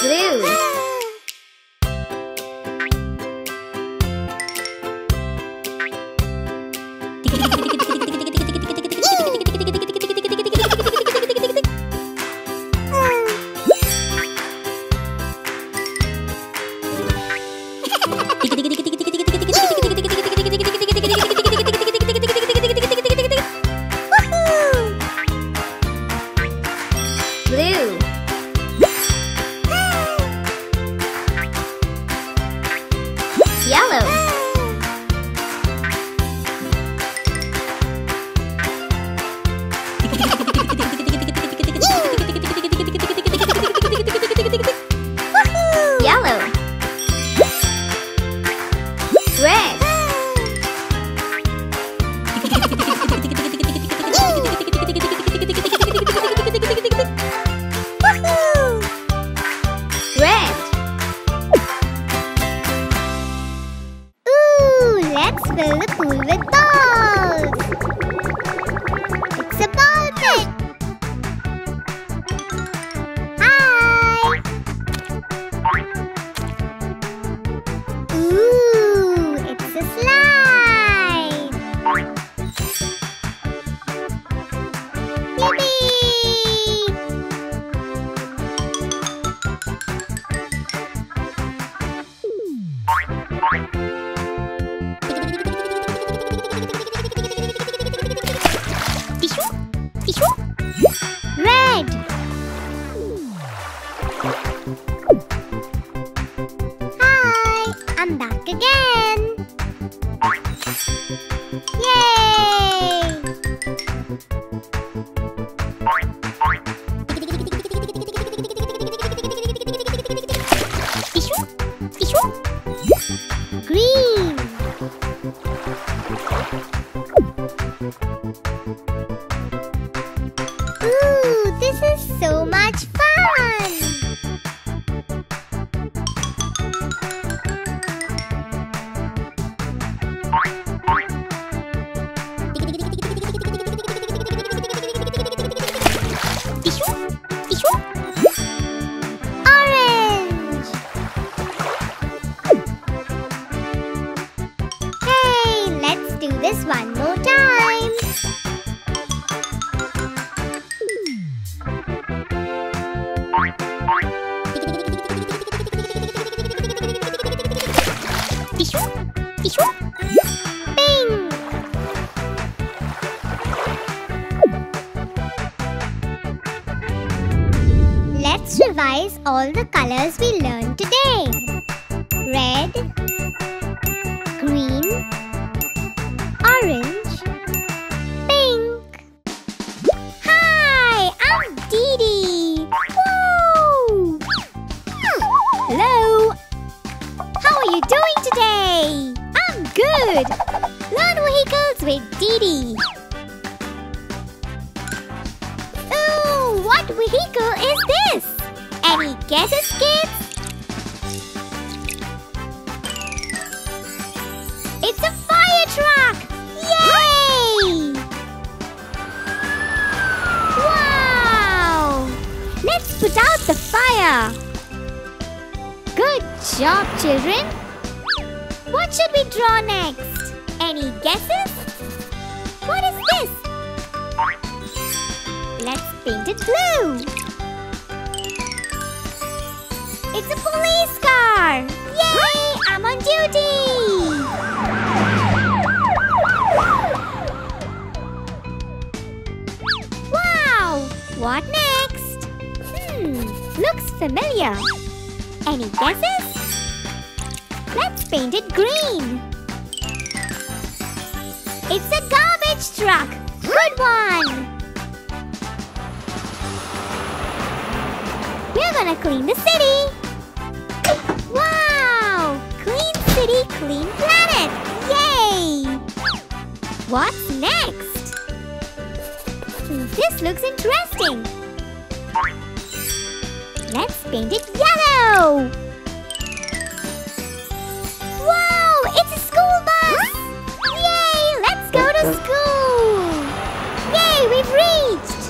Blue. All the colors we Any guesses, kids? It's a fire truck! Yay! Wow! Let's put out the fire. Good job, children. What should we draw next? Any guesses? What is this? Let's paint it blue. It's a police car! Yay! I'm on duty! Wow! What next? Hmm, looks familiar. Any guesses? Let's paint it green. It's a garbage truck. Good one. We're gonna clean the city. clean planet! Yay! What's next? This looks interesting! Let's paint it yellow! Wow! It's a school bus! Yay! Let's go to school! Yay! We've reached!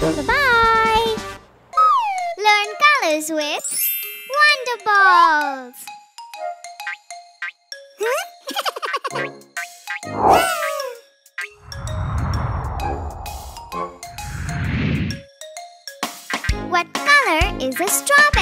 Bye-bye! Learn colors with Wonderballs. Is a strawberry?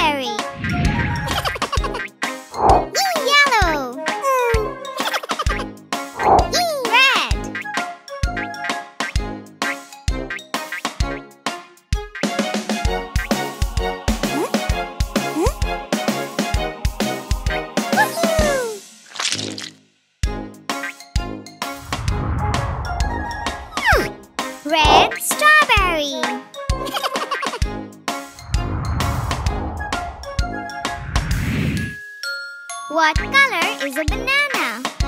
What color is a banana?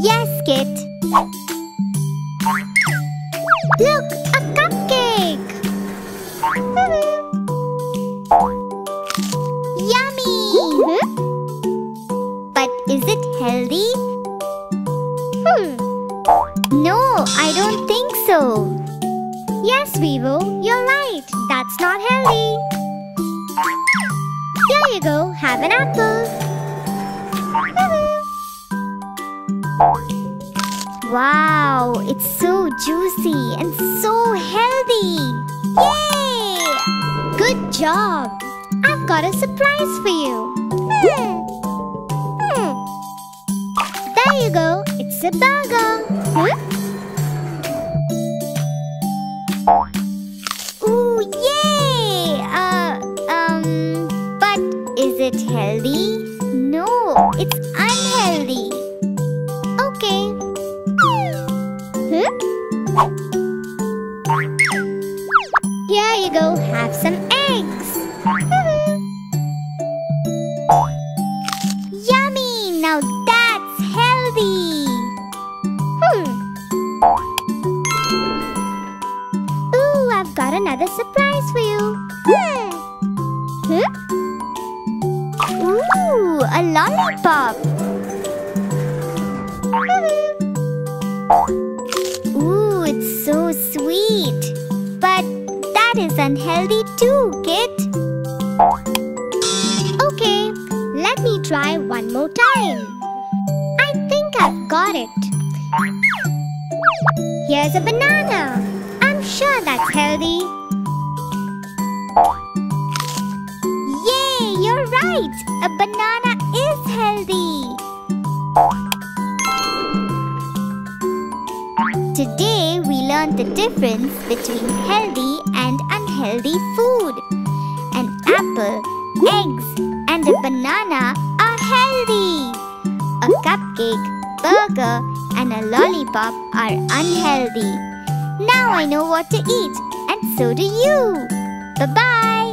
Yes, Kit. Look, a cupcake. Yummy. But is it healthy? Hmm. No, I don't think so. Yes, Vivo, you're right. That's not healthy. Here you go, have an apple. Wow, it's so juicy and so healthy. Yay! Good job. I've got a surprise for you. Hmm. Hmm. There you go. It's a burger. Hmm? Is unhealthy too, kid. Okay, let me try one more time. I think I've got it. Here's a banana. I'm sure that's healthy. Yay, you're right. A banana is healthy. Today we learned the difference between healthy and unhealthy food. An apple, eggs, and a banana are healthy. A cupcake, burger and a lollipop are unhealthy. Now I know what to eat, and so do you. Bye bye